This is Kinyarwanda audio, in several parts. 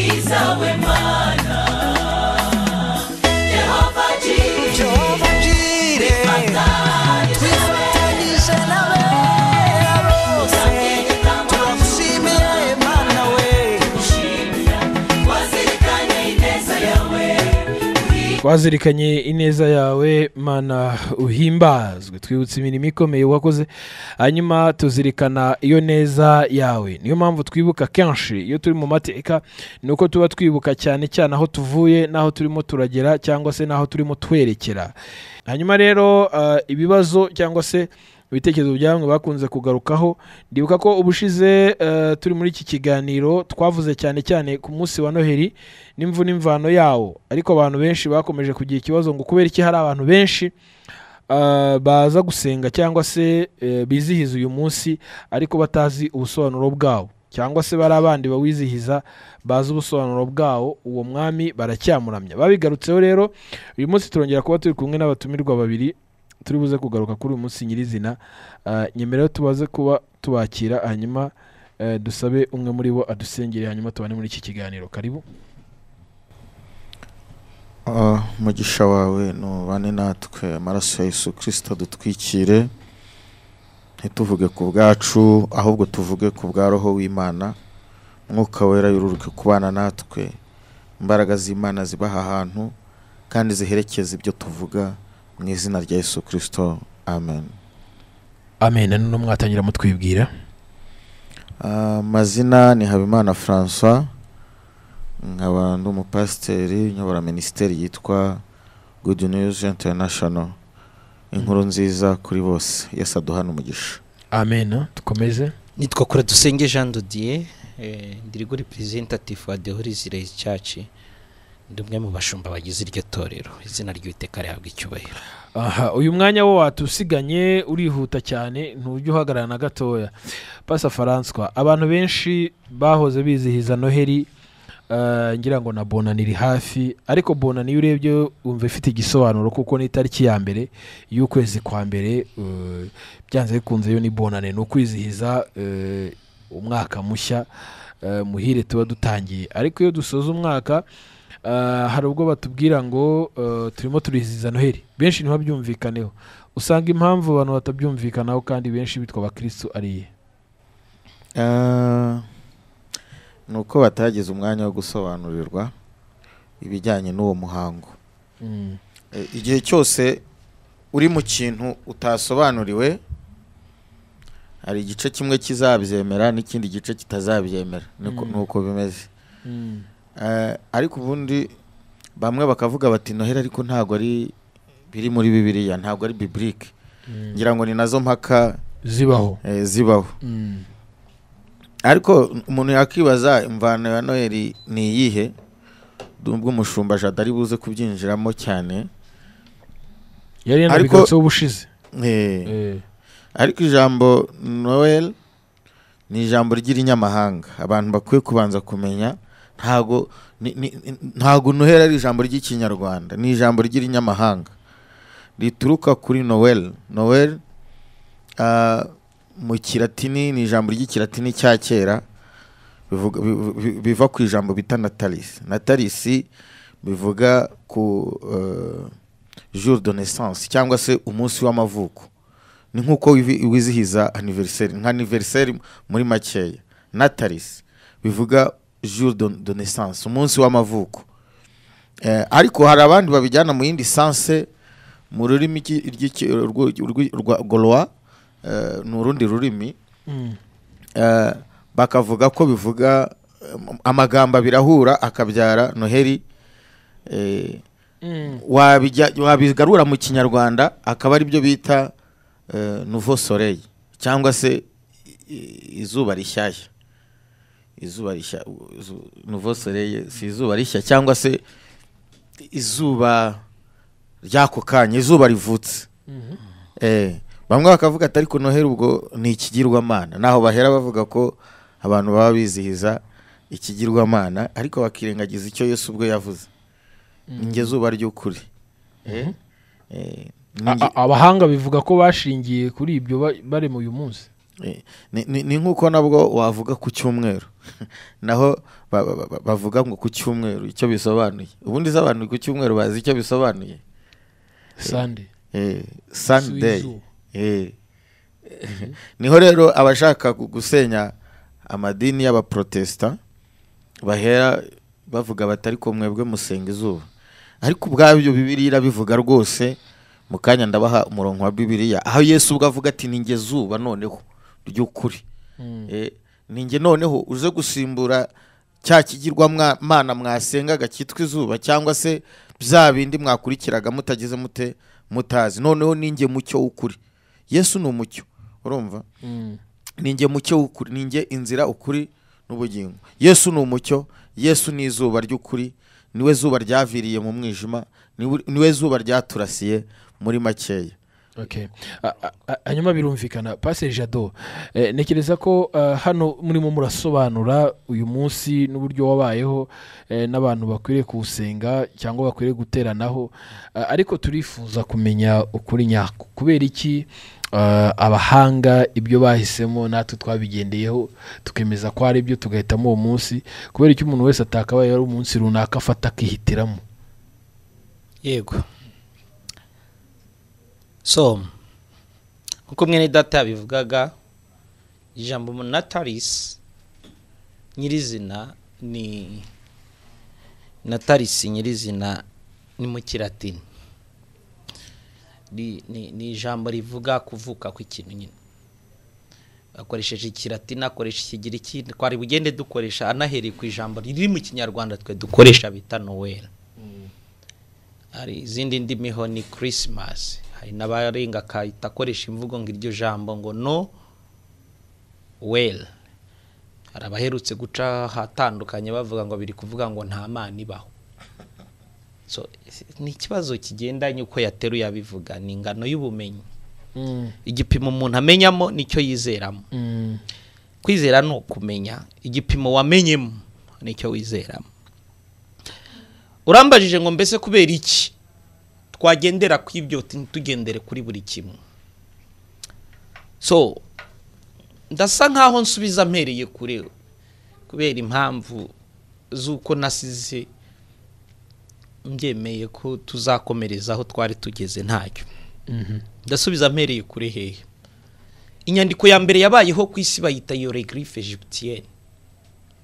ari izawe twazirikanye ineza yawe mana uhimbazwe. Twibutse imirimo ikomeye wakoze hanyuma tuzirikana iyo neza yawe. Niyo mpamvu twibuka kenshi iyo turi mu mateka ni uko tuba twibuka cyane cyane aho tuvuye n'aho turimo turagera cyangwa se n'aho turimo twerekera. Hanyuma rero ah, ibibazo cyangwa se ibitekerezo bya bamwe bakunze kugarukaho. Ndibuka ko ubushize eh, turi muri iki kiganiro twavuze cyane cyane ku munsi wa noheli n'imvu n'imvano yawo. Ariko abantu benshi bakomeje kugira ikibazo ngo kubera iki hari abantu benshi ah, baza gusenga cyangwa se eh, bizihiza uyu munsi ariko batazi ubusobanuro bwawo. Cyangwa se bari abandi bawizihiza bazi ubusobanuro bwawo uwo mwami baracyamuramya babigarutseho rero uyu munsi turongera kuba turi kumwe n'abatumirwa babiri turi buze kugaruka kuri uyu munsi nyirizina. Ah, nyemerera tubaze kuba tubakira hanyuma eh, dusabe umwe muri bo adusengere hanyuma tubane muri iki kiganiro. Karibu. Ah, umugisha wawe nubane natwe. Amaraso ya yesu kirisito dutwikire ntituvuge ku bwacu ahubwo tuvuge ku bwa roho w'imana. Mwuka wera yururuke kubana natwe. Imbaraga z'imana ziba aha hantu kandi ziherekeza ibyo tuvuga. Mu izina rya yesu kirisito amen. Amen. None mwatangira mutwibwira? Ah, amazina ni habimana francois nkaba ndi umupasiteri nyobora minisiteri yitwa good news international. Inkuru nziza kuri bose. Yesu aduhana umugisha amen. Dukomeze? Nitwa kure dusenge jean dodier eh, ndirigo representative wa Israel church. Ndi umwe mu bashumba bagize iryo torero. Izina ry'uwiteka rihabwa icyubahiro. Aha uyu mwanya wo watusiganye urihuta cyane ntujya uhagarara na gatoya. Pasa faranswa abantu benshi bahoze bizihiza noheli eh, ngira ngo na bonani iri hafi ariko bonani iyo urebye wumva ifite igisobanuro kuko ni itariki ya mbere y'ukwezi kwa mbere eh, byanze bikunze yo ni bonane ni ukwizihiza eh, umwaka mushya muhire tuba dutangiye. Ariko iyo dusoza umwaka hari ubwo batubwira ngo eh, turimo turizihiza noheli benshi ntibabyumvikaneho usanga impamvu abantu batabyumvikanaho kandi benshi bitwa abakirisitu ari iye Ah, ni uko batagize umwanya wo gusobanurirwa ibijyanye n'uwo muhango Mm. Eh, igihe cyose uri mu kintu utasobanuriwe hari igice kimwe kizabyemera n'ikindi gice kitazabyemera niko Mm. nuko bimeze Mm. Eh, ariko ubundi bamwe bakavuga bati noheli ariko ntabwo ari biri muri bibiliya ntabwo ari bibilike Mm. ngira ngo ni na zo mpaka zibaho. eh, zibaho. Mm. ariko umuntu yakibaza imvano ya noheli ni iyihe? Nubwo umushumba jada ari buze kubyinjiramo cyane. Yari Ariko- yanabigarutseho ubushize Eh, Eh. ariko ijambo noel ni ijambo ry'irinyamahanga abantu bakwiye kubanza kumenya ntago ntago noheli ari ijambo ry'ikinyarwanda ni ijambo ry'irinyamahanga rituruka kuri noel. Noel ah, mu kiratini ni ijambo ry'ikiratini cya kera biva ku ijambo bita natalis. Natalis bivuga ku eh, jour de naissance cyangwa se umunsi w'amavuko. Ni nk'uko wizihiza anniversaire nka anniversaire muri makeya. Natalis bivuga jour de, de naissance umunsi w'amavuko eh, ariko hari abandi babijyana mu yindi sanse mu rurimi rwa goloa eh, ni urundi rurimi Mm. eh, bakavuga ko bivuga amagambo abiri ahura akabyara noheli Mm. wabigarura mu kinyarwanda akaba ari byo bita nouveau soleil cyangwa se izuba rishyashya izuba rishya soleil si izuba rishya cyangwa se izuba ry'ako kanya izuba rivutse. Mhm. Eh, bamwe bakavuga ati ariko noheli ubwo ni ikigirwamana. Naho bahera bavuga ko abantu baba bizihiza ikigirwamana ariko bakirengagiza icyo Yesu ubwo yavuze. Ninjye zuba ry'ukuri. Eh, eh, abahanga bivuga ko bashingiye kuri ibyo ba- bari mu uyu munsi. Ni- ni ni nk'uko nabwo wavuga ku cyumweru. Naho ba- ba- ba- bavuga ngo ku cyumweru icyo bisobanuye. Ubundi sobanuye ku cyumweru bazi icyo bisobanuye? Sande Eh, sunday. W'izuba. Eh. ni ho rero abashaka gu- gusenya amadini y'abaprotesta bahera bavuga bati ariko mwebwe musenga izuba. Ariko ubwabyo bibiriya irabivuga rwose mu kanya ndabaha umurongo wa bibiliya. Aho yesu ubwo avuga ati ninjye zuba noneho. Ry'ukuri Eh, ninjye noneho uze gusimbura cya kigirwamana mwasengaga cyitwa izuba cyangwa se bya bindi mwakurikiraga mutagize mute mutazi. Noneho ninjye mucyo w'ukuri. Yesu ni umucyo urumva? Ninjye mucyo w'ukuri ninjye inzira ukuri n'ubugingo. Yesu ni umucyo yesu ni izuba ry'ukuri ni we zuba ryaviriye mu mwijima niwe- zuba ryaturasiye muri makeya. Hanyuma birumvikana paseri jado eh, ntekereza ko hano murimo murasobanura uyu munsi n'uburyo wabayeho eh, n'abantu bakwiriye kuwusenga cyangwa bakwiriye guteranaho. Ariko turifuza kumenya ukuri nyako. Kubera iki? Abahanga ibyo bahisemo natwe twabigendeyeho tukemeza ko ari byo tugahitamo uwo munsi kubera icyo umuntu wese atakabaye ari umunsi runaka afata akihitiramo yego. So nk'uko mwene data yabivugaga ijambo nataris nyirizina ni natarisi nyirizina ni mu kiratini ni, ijambo rivuga kuvuka kw'ikintu nyine. Akoresheje ikiratini akoresha ikigiriki twari bugende dukoresha anahereye ku ijambo riri mu kinyarwanda twe dukoresha bita noweli hari izindi ndimiho ni christmas. Hari n'abarenga akahita akoresha imvugo ngo iryo jambo ngo no well. Hari abaherutse guca ahatandukanye bavuga ngo biri kuvuga ngo nta mana ibaho. So ni ikibazo kigendanye uko yateruye abivuga ni ingano y'ubumenyi. Mm, igipimo umuntu amenyamo ni cyo yizeramo. Mm, kwizera ni ukumenya igipimo wamenyemo ni cyo wizeramo. Urambajije ngo mbese kubera iki? Twagendera ku ibyo ntitugendere kuri buri kimwe. So ndasa nkaho nsubiza mpereye kure kubera impamvu z'uko nasize mbyemeye ko tuzakomereza aho twari tugeze ntacyo. Mhm. ndasubiza mpereye kure hehe. Inyandiko ya mbere yabayeho ku isi bayita yorogrife egyptienne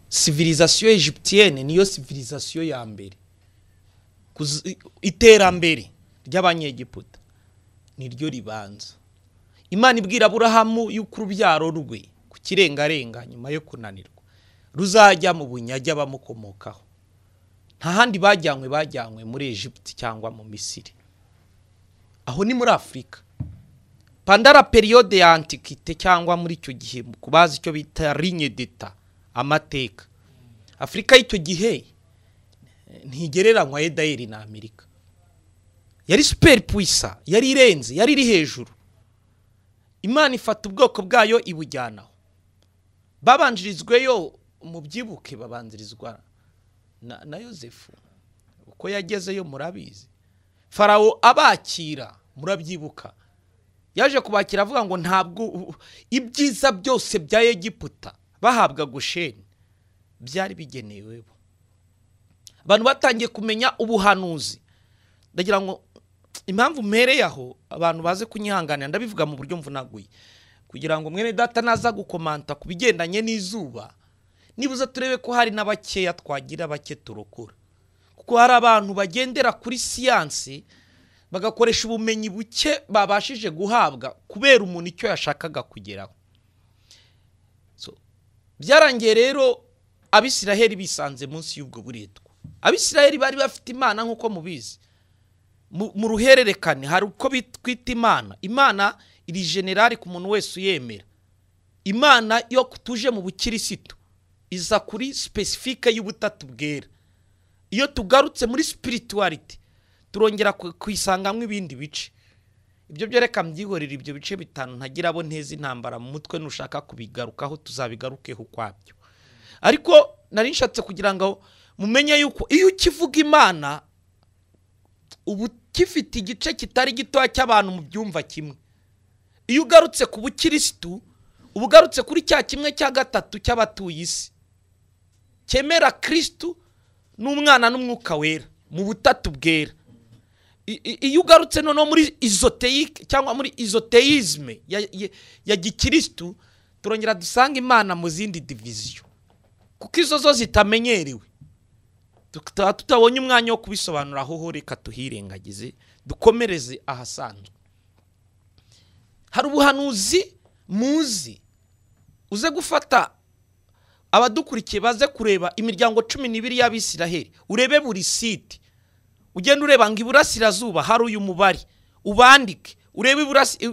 civilisation egyptienne niyo civilisation ya mbere. Iterambere. Ry'abanyegiputa. Niryo ribanza. Imana ibwira aburahamu yuko urubyaro rwe ku kirengarenga nyuma yo kunanirwa ruzajya mu bunyage abamukomokaho. Nta handi bajyanywe bajyanywe muri egypte cyangwa mu misiri. Aho ni muri afurika pandara periyode ya antikite cyangwa muri icyo gihe ku bazi icyo bita rinye deta amateka. Afurika y'icyo gihe ntigereranywa edayeri na amerika. Yari superi puwisa yari irenze yari iri hejuru. Imana ifata ubwoko bwayo ibujyanaho. Babanjirizweyo mu byibuke babanzirizwa na, yosefu uko yagezeyo murabizi. Farawo abakira murabyibuka. Yaje kubakira avuga ngo ntabwo ibyiza byose bya egiputa bahabwa gusheni byari bigenewe bo abantu batangiye kumenya ubuhanuzi. Ndagira ngo impamvu mpereye aho abantu baze kunyihanganira ndabivuga mu buryo mvunaguye. Kugira ngo mwene data naza gukomanta ku bigendanye n'izuba nibuze turebe ko hari n'abakeya twagira bake turokora. Kuko hari abantu bagendera kuri siyansi bagakoresha ubumenyi buke babashije guhabwa kubera umuntu icyo yashakaga kugeraho. Byarangiye rero abisiraheli bisanze munsi y'ubwo buretwa. Abisiraheli bari bafite imana nk'uko mubizi. Mu ruhererekane hari uko twita imana. Imana iri generali ku muntu wese uyemera. Imana iyo tuje mu bukirisitu iza kuri sipesifike y'ubutatu bwera. Iyo tugarutse muri spirituality turongera kuyisangamo ibindi bice. Ibyo byo reka mbyihorera ibyo bice bitanu ntagira abo nteza intambara mu mutwe nushaka kubigarukaho tuzabigarukeho ukwabyo. Ariko nari nshatse kugira ngo mumenye yuko iyo ukivuga imana uba ukifite igice kitari gitoya cy'abantu mu byumva kimwe. Iyo ugarutse ku bukirisitu uba ugarutse kuri cya kimwe cya gatatu cy'abatuye isi. Cyemera kirisitu n'umwana n'umwuka wera mu butatu bwera. Iyo ugarutse noneho muri izoteyike cyangwa muri izoteyizme ya, gikirisitu turongera dusanga imana mu zindi diviziyo. Kuko izo zo zitamenyerewe. Tutabonye umwanya wo kubisobanura. Aho reka tuhirengagize dukomereze ahasanzwe. Hari ubuhanuzi muzi. Uze gufata abadukurikiye baze kureba imiryango cumi n'ibiri y'abisiraheli. Urebe buri site ugenda ureba ngo iburasirazuba hari uyu mubare. Ubandike. Urebe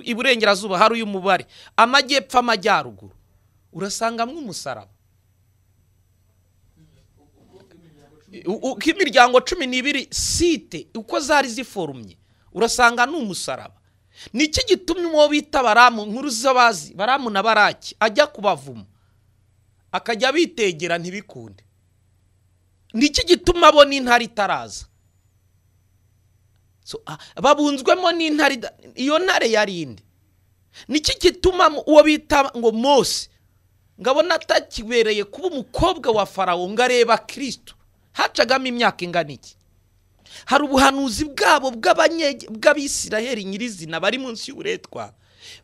iburengerazuba hari uyu mubare. Amajyepfo amajyaruguru. Urasangamo umusaraba. Uko imiryango cumi n'ibiri site uko zari ziforumye urasanga ni umusaraba. Ni iki gitumye uwo bita baramu nkuru z'abazi baramu na baraki ajya kubavuma? Akajya bitegera ntibikunde. Ni iki gituma abona intare itaraza? Ah, babunzwemo n'intare iyo ntare yari inde? Ni iki gituma uwo bita ngo mose ngabona atakibereye kuba umukobwa wa farawo ngo areba kirisito hacagamo imyaka ingana iki? Hari ubuhanuzi bwabo bw'abisiraheli nyirizina bari munsi y'uburetwa.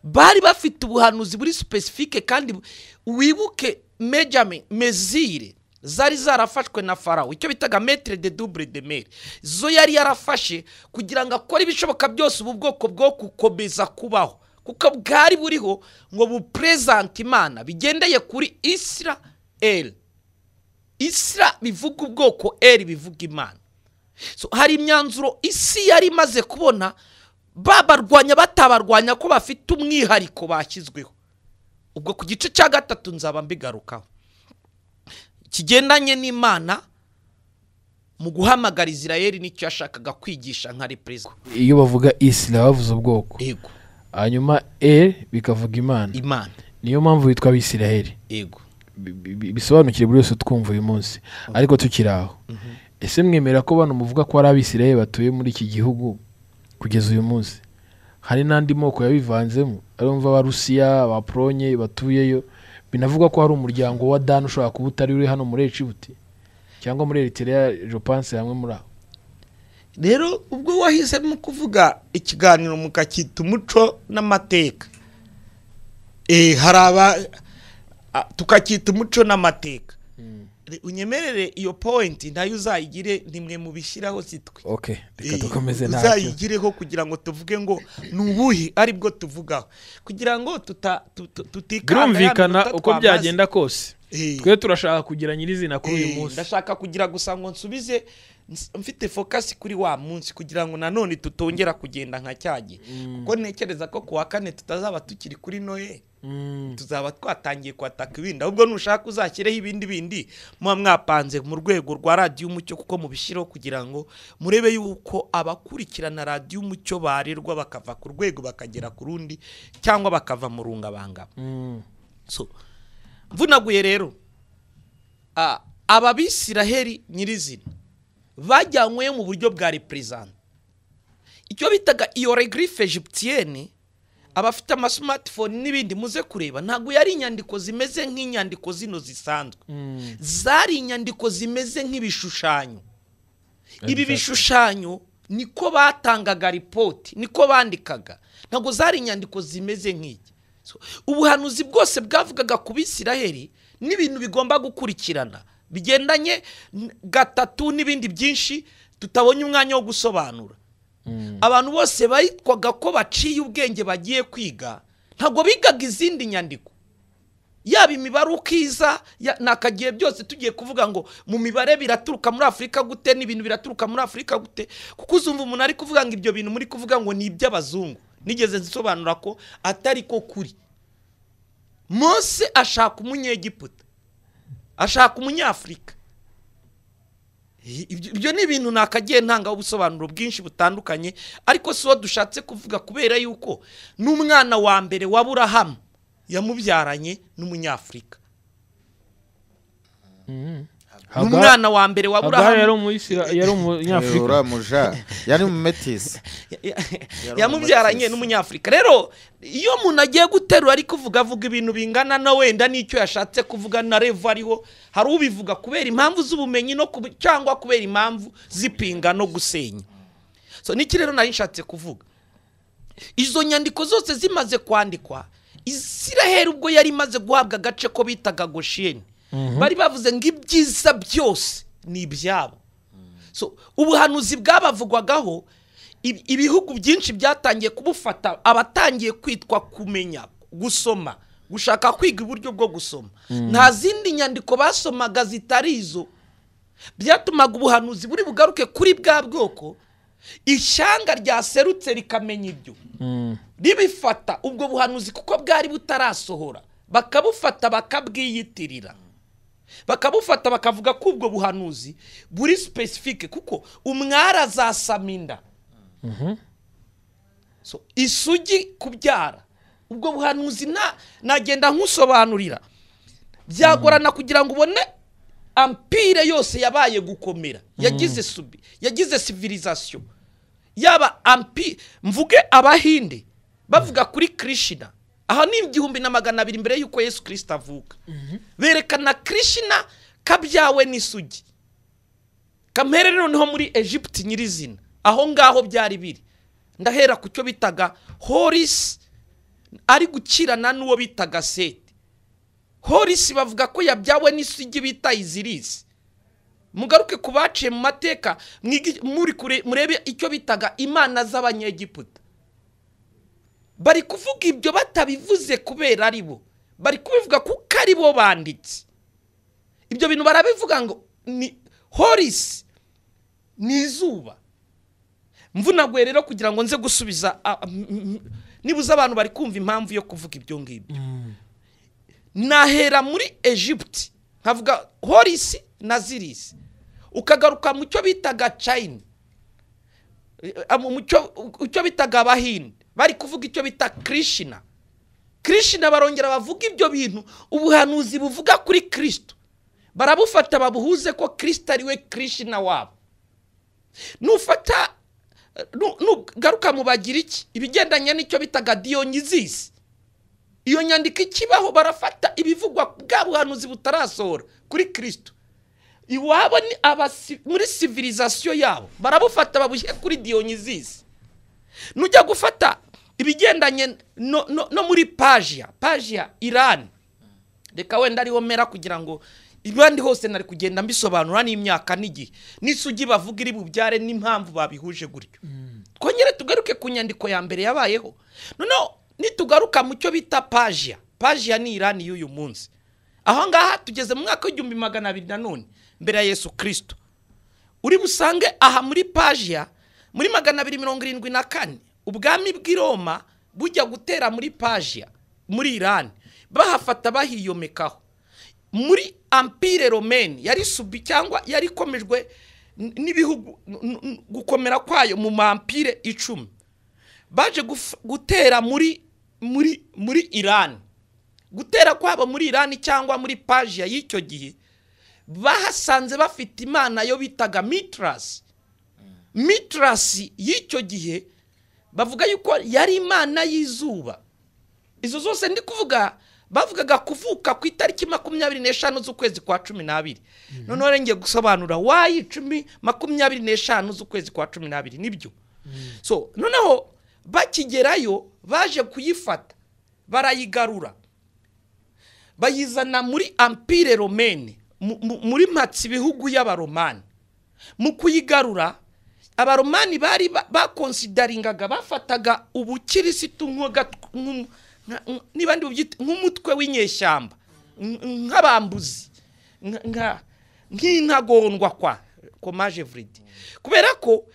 Bari bafite ubuhanuzi buri sipesifike kandi bu- wibuke mejame mezire zari zarafashwe na farawo. Icyo bitaga metere de dubure de mere zo yari yarafashe kugira ngo akore ibishoboka byose ubu bwoko bwo gukomeza kubaho. Kuko bwari buriho ngo buperezante imana bigendeye kuri isirayeli isira bivuga ubwoko eri bivuga imana. So, hari imyanzuro isi yari imaze kubona babarwanya batabarwanya ko bafite umwihariko bashyizweho ubwo ku gice cya gatatu nzaba mbigarukaho. Kigendanye n'imana mu guhamagara israel ni cyo yashakaga kwigisha nka reperezida iyo bavuga isi bavuze ubwoko. Ego hanyuma e bikavuga imana. Imana. Niyo mpamvu witwa abisiraheli. Ego Bi- bi- bi- bisobanukire buri wese utwumva uyu munsi. Ariko tukiri aho. Ese mwemera ko bano muvuga ko ari abisiraheli batuye muri iki gihugu kugeza uyu munsi? Hari n'andi moko yabivanzemo. Ariyo abarusiya abaporonye batuyeyo. Binavugwa ko hari umuryango wa dani ushobora kuba utari uri hano muri ecibuti cyangwa muri eritereya jopanse hamwe muri aho. Rero ubwo wahisemo kuvuga ikiganiro mukacyita umuco n'amateka. Eh hari aba tukacyita umuco n'amateka. Re- unyemerere iyo point ntayo uzayigire nimwe mu bishyiraho sitwe. Eh, uzayigireho kugira ngo tuvuge ngo ni ubuhi ari bwo tuvugaho kugira ngo tuta- tu- tu- tutikanga ya birumvikana minota uko byagenda kose. Eh. twe turashaka kugira nyirizina kuri uyu Eh, munsi. ndashaka kugira gusa ngo nsubize ns- mfite focus kuri wa munsi kugira ngo nanone tutongera kugenda nka cyagihe kuko ntekereza ko ku wa kane tutazaba tukiri kuri noye. Tuzaba twatangiye kwataka ibindi ahubwo nushaka uzashyireho ibindi bindi muba mwapanze mu rwego rwa radiyo umucyo kuko mubishyiraho kugira ngo murebe yuko abakurikirana radiyo umucyo barerwa bakava ku rwego bakagera ku rundi cyangwa bakava mu rungabangabo Mm. so mvunaguye rero a- aba bisiraheli nyirizina bajyanywe mu buryo bwa reperezanta icyo bitaga iyo regirife egyptienne abafite amasimatifone n'ibindi muze kureba. Ntabwo yari inyandiko zimeze nk'inyandiko zino zisanzwe. Mm. zari inyandiko zimeze nk'ibishushanyo. Ibi bishushanyo niko batangaga ripoti niko bandikaga. Ntabwo zari inyandiko zimeze nk'iki. Ubuhanuzi bwose bwavugaga ku bisiraheli n'ibintu bigomba gukurikirana. Bigendanye gatatu n'ibindi byinshi tutabonye umwanya wo gusobanura. Abantu bose bitwaga ko baciye ubwenge bagiye kwiga ntabwo bigaga izindi nyandiko. Yaba imibare ya- nakagiye byose tugiye kuvuga ngo mu mibare biraturuka muri afurika gute n'ibintu biraturuka muri afurika gute kuko uzumva umuntu ari kuvuga ngo ibyo bintu muri kuvuga ngo ni iby'abazungu. Nigeze nsobanura ko atari ko kuri. Mose ashaka umunyegiputa ashaka umunyafurika ibyo ni ibintu nakagiye ntangaho ubusobanuro bwinshi butandukanye ariko si wo dushatse kuvuga kubera yuko n'umwana wa mbere wa burahamu yamubyaranye n'umunyafurika Mm. Hagar- n'umwana wa mbere wa burahamu umuyisira yari umunyafurika yari mu metisi yamubyaranye umumetisi. n'umunyafurika rero iyo umuntu agiye guterura ari kuvuga avuga ibintu bingana na wenda n'icyo yashatse kuvuga na revo ariho hari ubivuga kubera impamvu z'ubumenyi no cyangwa kubera impamvu zipinga no gusenya. So niki rero nari nshatse kuvuga? Izo nyandiko zose zimaze kwandikwa isiraheli ubwo yari imaze guhabwa agace ko bitaga gosheni. Bari bavuze ngo ibyiza byose ni ibyabo. So ubuhanuzi bwabavugwagaho ib- ibihugu byinshi byatangiye kubufata abatangiye kwitwa kumenya gusoma gushaka kwiga uburyo bwo gusoma. Nta zindi nyandiko basomaga zitari izo. Byatumaga ubuhanuzi buri bugaruke kuri bwa bwoko ishyanga ryaserutse rikamenya ibyo. Mm. ribifata ubwo buhanuzi kuko bwari butarasohora bakabufata bakabwiyitirira. Bakabufata bakavuga ko ubwo buhanuzi buri sipesifike kuko umwari azasama inda. So, isugi kubyara. Ubwo buhanuzi nagenda nkusobanurira. Byagorana kugira ngo ubone ampire yose yabaye gukomera. Yagize subi yagize civilisation. Yaba ampi mvuge abahinde bavuga kuri krishna. Aha ni igihumbi na magana abiri mbere y'uko yesu kirisita avuka. Berekana krishna kabyawe n'isugi. Kamere noneho muri egiputi nyirizina. Aho ngaho byari biri. Ndahera ku cyo bitaga horisi ari gukirana n'uwo bitaga seti horisi bavuga ko yabyawe n'isugi bita izirisi mugaruke ku baciye mu mateka muri kure- murebe icyo bitaga imana z'abanyegiputa bari kuvuga ibyo batabivuze kubera ari bo. Bari kubivuga kuko ari bo banditse. Ibyo bintu barabivuga ngo ni horisi ni izuba. Mvunaguye rero kugira ngo nze gusubiza nibuze abantu bari kumva impamvu yo kuvuga ibyo ngibyo. Nahera muri egiputi nkavuga horisi na zirisi ukagaruka mu cyo bitaga Eh, mu cyo- bitaga abahinde bari kuvuga icyo bita krishna. Krishna barongera bavuga ibyo bintu ubuhanuzi buvuga kuri kristo. Barabufata babuhuze ko kristo ari we krishna wabo. Nufata nu- nugaruka mu bagiriki ibigendanye n'icyo bitaga diyonyizisi iyo nyandiko ikibaho barafata ibivugwa bwa buhanuzi butarasohora kuri kirisito iwabo ni muri civilisation yabo barabufata babushyira kuri diyonyizisi nujya gufata ibigendanye no, no, no muri pajiya pajiya irani reka wenda ariho mera kugira ngo ibandi hose nari kugenda mbisobanura n'imyaka n'igihe n'isugi bavuga iri bubyare n'impamvu babihuje gutyo. Twongere tugaruke ku nyandiko ya mbere yabayeho. Noneho nitugaruka mu cyo bita pajiya pajiya ni irani y'uyu munsi. Aho ngaha tugeze mu mwaka w'igihumbi magana abiri na none mbere ya yesu kirisito uri busange aha muri pajiya muri magana abiri mirongo irindwi na kane. Ubwami bw'i roma bujya gutera muri pajiya muri irani bahafata bahiyomekaho. Muri ampire romeni yari subi cyangwa yari ikomejwe n'ibihugu gukomera kwayo mu mampire icumi. Baje gutera muri muri muri irani gutera kwabo muri irani cyangwa muri pajiya y'icyo gihe bahasanze bafite imana yo bitaga mitrasi mitrasi y'icyo gihe bavuga yuko yari imana y'izuba. Izo zose ndi kuvuga bavugaga kuvuka ku itariki makumyabiri n'eshanu z'ukwezi kwa cumi n'abiri. Noneho rero ngiye gusobanura wayi icumi makumyabiri n'eshanu z'ukwezi kwa cumi n'abiri ni byo? So noneho bakigerayo baje kuyifata barayigarura. Bayizana muri ampire romene mu- mu- muri matsi ibihugu y'abaromani. Mu kuyigarura abaromani bari ba- bakonsidaringaga bafataga ubukirisitu niba nk'umutwe w'inyeshyamba nk- nk'abambuzi nka- nka- nk'intagondwa kwa komaje vuridi kubera ko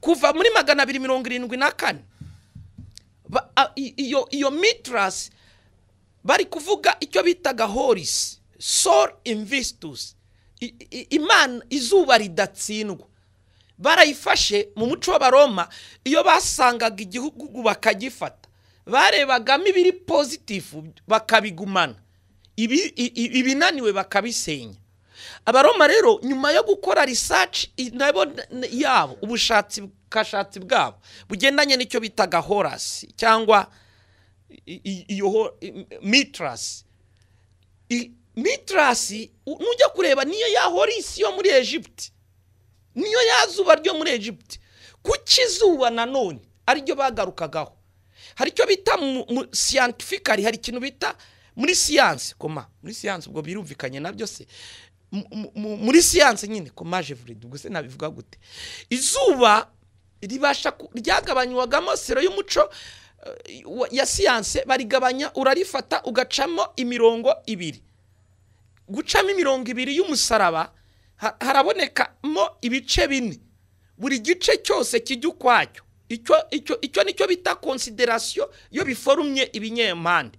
kuva muri magana abiri mirongo irindwi na kane iyo mitrasi bari kuvuga icyo bitaga horisi sol investus I- i- imana izuba ridatsindwa. Barayifashe mu muco w'abaroma. Iyo basangaga igihugu bakagifata barebagamo ibiri pozitifu bakabigumana. Ibinaniwe bakabisenya. Abaroma rero nyuma yo gukora research i- nabo n- yabo ubushakashatsi bwabo bugendanye n'icyo bitaga horasi cyangwa iyo ho- i- mitrasi I- mitrasi u- nujya kureba niyo ya horisi yo muri egiputi niyo ya zuba ryo muri egiputi kuki izuba nanone ari ryo bagarukagaho? Hari icyo bita scientifically hari ikintu bita muri siyansi koma muri siyansi ubwo birumvikanye na byo se. Mu- mu- mu- muri siyansi nyine komaje vuridi ubwo se nabivuga gute. Izuba ribasha ryagabanywagamo sero y'umuco eh, ya siyanse barigabanya urarifata ugacamo imirongo ibiri. Gucamo imirongo ibiri y'umusaraba harabonekamo ibice bine. Buri gice cyose kijya ukwacyo. Icyo icyo icyo ni cyo bita konsiderasiyo iyo biforumye ibinyempande.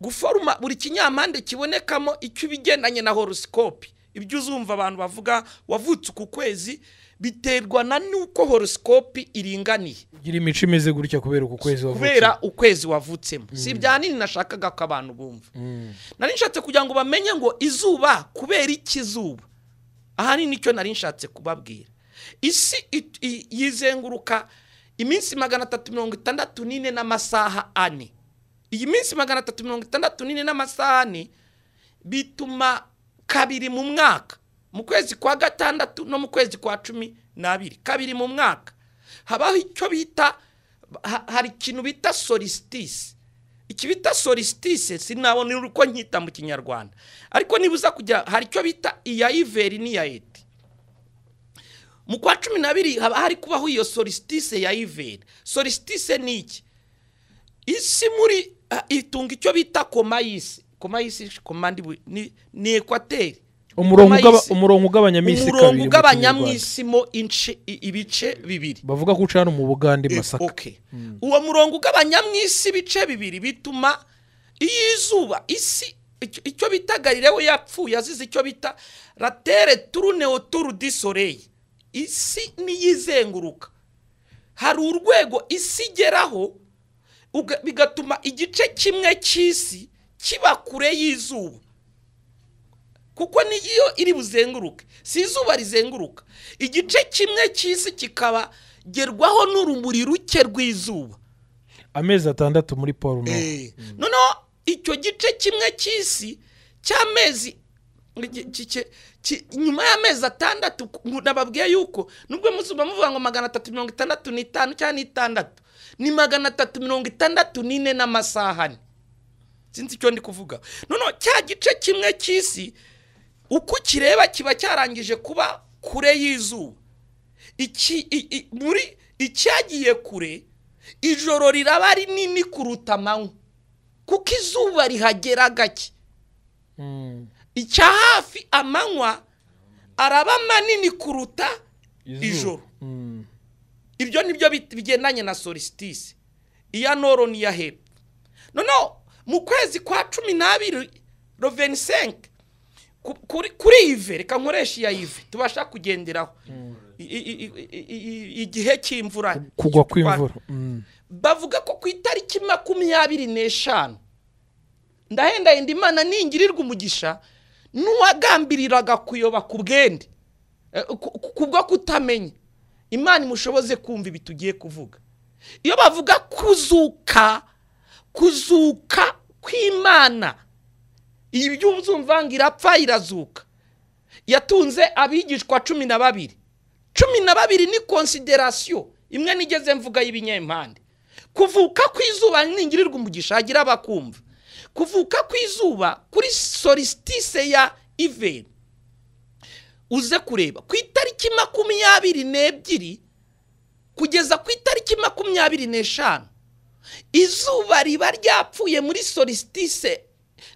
Guforuma buri kinyampande kibonekamo icyo ibigendanye na horosikopi ibyo uzumva abantu bavuga wavutse uku kwezi biterwa na nuko horosikopi iringaniye. Ugira imico imeze gutya kubera uku kwezi wavutse. Kubera ukwezi wavutsemo. Si ibya nini nashakaga ko abantu bumva. Nari nshatse kugira ngo bamenye ngo izuba kubera iki ahanini ni cyo nari nshatse kubabwira. Isi yizenguruka iminsi magana atatu mirongo itandatu n'ine n'amasaha ane. Iyi minsi magana atatu mirongo itandatu n'ine n'amasaha ane bituma kabiri mu mwaka mu kwezi kwa gatandatu no mu kwezi kwa cumi n'abiri. Kabiri mu mwaka habaho icyo bita ha- hari ikintu bita solisitisi iki bita solisitise sinabona uko nkita mu kinyarwanda. Ariko nibuza kujya hari icyo bita iya iveri n'iya eti. Mu kwa cumi n'abiri haba hari kubaho iyo solisitise ya iveri solisitise ni iki? Isi muri ah, itunga icyo bita koma y'isi koma y'isi koma ni ekwateri umurongo umurongo ugabanyamo isi umurongo kabiri isi mo ince i- ibice bibiri. Bavuga ko uca hano mu bugande Eh, masaka. okay. uwo murongo ugabanya mu isi ibice bibiri bituma iyo izuba isi icyo- bita galilewo yapfuye azize icyo bita ratere turuneo turu di soleil. Isi niyo izenguruka hari urwego isi igeraho bigatuma igice kimwe cy'isi kiba kure y'izuba. Kuko niyo iri buzenguruke si izuba rizenguruka. Igice kimwe cy'isi kikaba gerwaho n'urumuri ruke rw'izuba. Amezi atandatu muri paul Eh, noneho icyo gice kimwe cy'isi cy'amezi nyuma y'amezi atandatu nababwiye yuko nubwo muzuba muvuga ngo magana atatu mirongo itandatu n'itanu cyangwa n'itandatu ni magana atatu mirongo itandatu n'ine n'amasaha ane. Sinzi icyo ndi kuvuga. Noneho cya gice kimwe cy'isi uko ukireba kiba cyarangije kuba kure y'izuba. Muri icyagiye kure ijoro riraba rinini kuruta amanywa. Kuko izuba rihagera gake. Mm. icya hafi amanywa araba manini kuruta ijoro. Mm. ibyo ni byo bigendanye na solisitisi iya noro n'iya hepfo noneho mu kwezi kwa cumi n'abiri rovenisenke kuri ive reka nkoresha iya ive tubasha kugenderaho. Igihe cy'imvura. Kugwa kw'imvura. Mm. bavuga ko ku itariki makumyabiri n'eshanu ndahendahenda imana ningirirwa umugisha n'uwagambiriraga kuyoba ku bwende. Eh, ku- ku- kubwo kutamenya. Imana imushoboze kumva ibi tugiye kuvuga. Iyo bavuga kuzuka kuzuka kw'imana ibyo uzumva ngo irapfa irazuka. Yatunze abigishwa cumi na babiri. Cumi na babiri ni konsiderasiyo imwe nigeze mvuga y'ibinyempande kuvuka kw'izuba ningirirwa umugisha hagira abakumva. Kuvuka kw'izuba kuri solisitise ya iveri uze kureba ku itariki makumyabiri n'ebyiri kugeza ku itariki makumyabiri n'eshanu izuba riba ryapfuye muri solisitise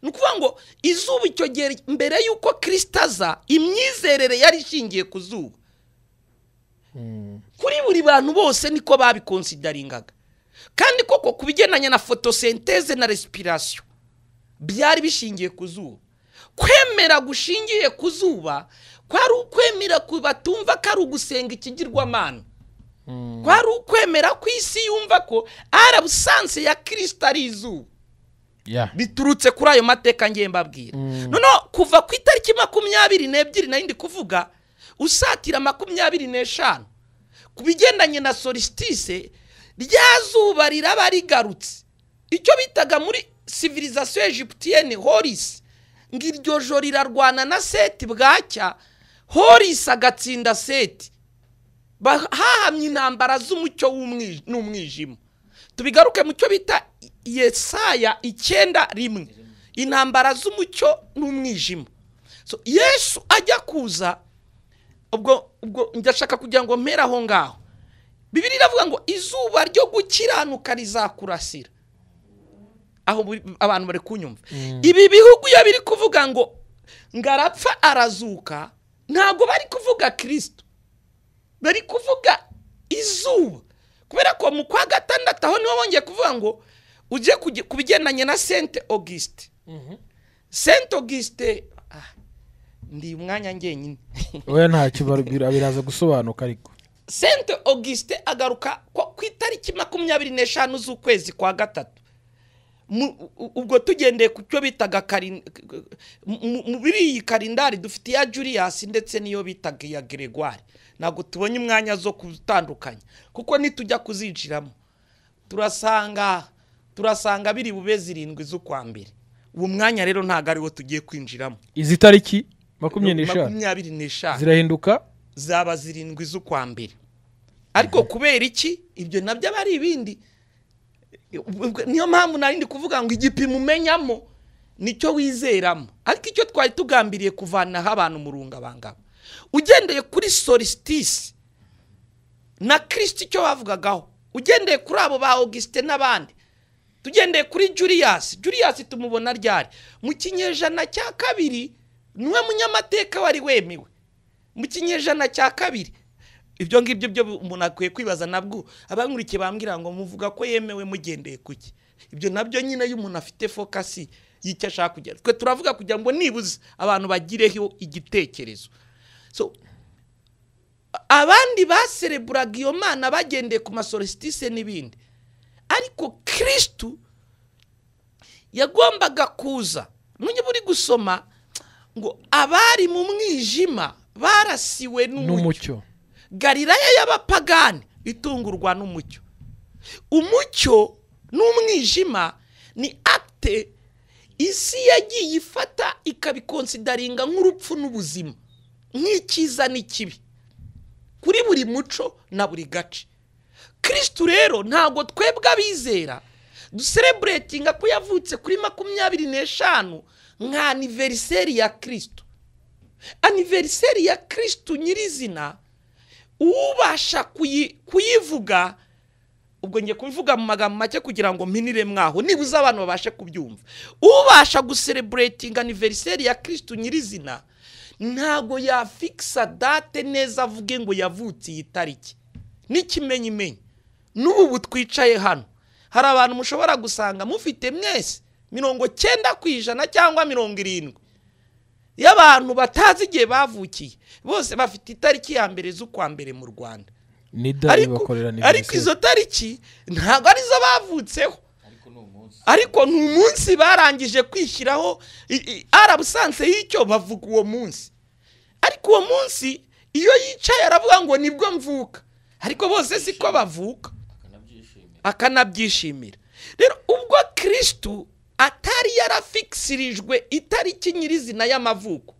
ni ukuvuga ngo izuba icyo gihe mbere y'uko kirisita aza imyizerere yari ishingiye ku zuba. Kuri buri bantu bose niko babikonsidaringaga kandi koko ku bigendanye na fotosenteze na resipirasiyo byari bishingiye ku zuba. Kwemera gushingiye ku zuba kwari ukwemera ku batumva ko ari ugusenga ikigirwamana. Kwari ukwemera ko isi yumva ko arabusanse ya kirisita ari izuba. Biturutse kuri ayo mateka ngiye mbabwira. Noneho kuva ku itariki makumyabiri n'ebyiri ndi kuvuga usatira makumyabiri n'eshanu. Ku bigendanye na solisitise rya zuba riraba rigarutse. Icyo bitaga muri civilisation egyptienne horisi ngo iryo joro rirarwana na seti bwacya horisi agatsinda seti hahamye intambara z'umucyo n'umwijima. Tubigaruke mu cyo bita yesaya icyenda rimwe. Intambara z'umucyo n'umwijima. So yesu ajya kuza ubwo ubwo ndashaka kugira ngo mpere aho ngaho. Bibiri iravuga ngo izuba ryo gukiranuka rizakurasira. Aho abantu bari kunyumva. Ibi bihugu iyo biri kuvuga ngo ngo arapfa arazuka ntabwo bari kuvuga kirisito bari kuvuga izuba. Kubera ko mu kwa gatandatu aho ni ho bongeye kuvuga ngo ujye ku bigendanye na sente augusite sente augusite ah, ndi umwanya ngenyine. We ntacyo biraza gusobanuka ariko. Sente augusite agaruka ku itariki makumyabiri n'eshanu z'ukwezi kwa gatatu. Ubwo tugendeye ku cyo bitaga karin- mu- mu biri iyi karindari dufite iya Julius ndetse n'iyo bitaga iya Gregoire. Ntabwo tubonye umwanya zo gutandukanya kuko nitujya kuzinjiramo turasanga turasanga biri bube zirindwi z'ukwa mbere. Uwo mwanya rero ntabwo ari wo tugiye kwinjiramo. Izi tariki makumyabiri n'eshanu. makumyabiri n'eshanu. Zirahinduka? Zaba zirindwi z'ukwa mbere. Ariko kubera iki? Ibyo na byo aba ari ibindi. Niyo mpamvu nari ndi kuvuga ngo igipimo umenyamo ni cyo wizeramo. Ariko icyo twari tugambiriye kuvanaho abantu mu rungabangabo ugendeye kuri solisitisi na kirisiti icyo bavugagaho ugendeye kuri abo ba augusite n'abandi tugendeye kuri Julius. Julius tumubona ryari? Mu kinyejana cya kabiri ni we munyamateka wari wemewe. Mu kinyejana cya kabiri. Ibyo ngibyo byo umuntu akwiye kwibaza nabwo abankurikiye bambwira ngo muvuga ko yemewe mugendeye kuki? Ibyo na byo nyine iyo umuntu afite fokasi y'icyo ashaka kugera. Twe turavuga kugira ngo nibuze abantu bagireho igitekerezo. So abandi basereburaga iyo mana bagendeye ku masolisitise n'ibindi. Ariko kirisitu yagombaga kuza. Niba uri gusoma ngo abari mu mwijima barasiwe n'umucyo. Galilaya y'abapagani itungurwa n'umucyo. Umucyo n'umwijima ni akite isi yagiye ifata ikabikonsidaringa nk'urupfu n'ubuzima. Nk'icyiza n'ikibi. Kuri buri muco na buri gace. Kirisitu rero ntabwo twebwe abizera. Dusereburetinga ko yavutse kuri makumyabiri n'eshanu nka aniveriseri ya kirisitu aniveriseri ya kirisitu nyirizina ubasha kuyi- kuyivuga ubwo ngiye kubivuga mu magambo make kugira ngo mpinire mwaho nibuze abantu babashe kubyumva. Ubasha gusereburetinga aniveriseri ya kirisitu nyirizina ntabwo yafikisa date neza avuge ngo yavutse iyi tariki. N'ikimenyimenyi n'ubu twicaye hano. Hari abantu mushobora gusanga mufite mwese mirongo cyenda ku ijana cyangwa mirongo irindwi. Y'abantu batazi igihe bavukiye. Bose bafite itariki ya mbere z'ukwa mbere mu rwanda. Ariko izo tariki ntabwo ari zo bavutseho. Ariko ni umunsi. Barangije kwishyiraho arabusanse y'icyo bavuga uwo munsi. Ariko uwo munsi iyo yicaye aravuga ngo ni bwo mvuka. Ariko bose siko bavuka. Akanabyishimira. Rero ubwo kirisitu atari yarafikisirijwe itariki nyirizina y'amavuko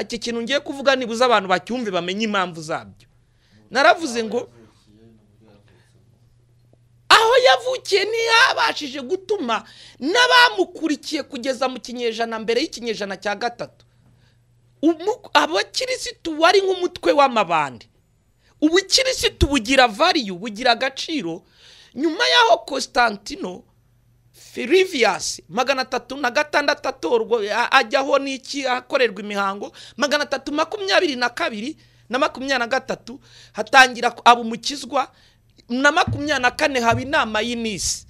iki kintu ngiye kuvuga nibuze abantu bacyumve bamenye impamvu zabyo. Naravuze ngo aho yavukiye ntiyabashije gutuma n'abamukurikiye kugeza mu kinyejana mbere y'ikinyejana cya gatatu. Abakirisitu wari nk'umutwe w'amabandi ubukirisitu bugira variyu bugira agaciro nyuma y'aho constantino Filivius magana atatu na gatandatu atorwa ajyaho n'iki ahakorerwa imihango magana atatu makumyabiri na kabiri na makumyabiri na gatatu hatangira aba umukizwa na makumyabiri na kane haba inama y'inisi.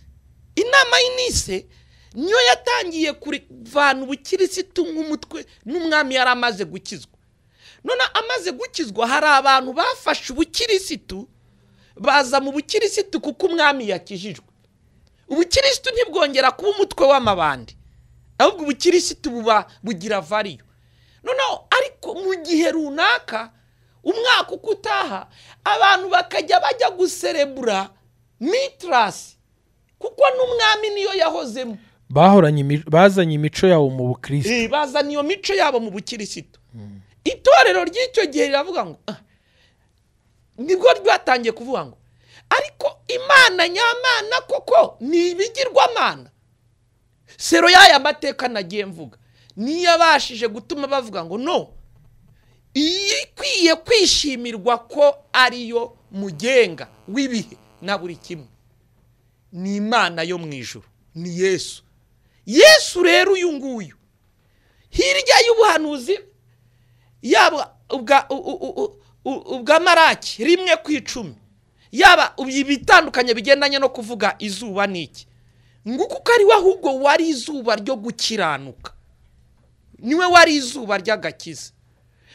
Inama y'inise niyo yatangiye kuvana ubukirisitu nk'umutwe n'umwami yari amaze gukizwa. None amaze gukizwa hari abantu bafashe ubukirisitu baza mu bukirisitu kuko umwami yakijijwe. Ubukirisitu ntibwongera kuba umutwe w'amabandi. Ahubwo ubukirisitu buba bugira variyo noneho ariko mu gihe runaka umwaka uko utaha abantu bakajya bajya guserebura mitirasi kuko n'umwami niyo yahozemo. Bazanye imico yabo mu bukristo Eh, bazana iyo mico yabo mu bukirisitu. Itorero ry'icyo gihe riravuga ngo "Ah, ni bwo ryatangiye kuvuga ngo ariko imana nyamana koko ni ibigirwamana sero y'aya mateka nagiye mvuga. Niyo yabashije gutuma bavuga ngo no. Ikwiye kwishimirwa ko ariyo mugenga w'ibihe na buri kimwe. Ni imana yo mu ijuru ni yesu. Yesu rero uyu nguyu. Hirya y'ubuhanuzi yaba ubwa ubwa maraki rimwe ku icumi. Yaba ibitandukanye bigendanye no kuvuga izuba n'iki? Nguko uko ari we ahubwo wari izuba ryo gukiranuka. Niwe wari izuba ry'agakiza.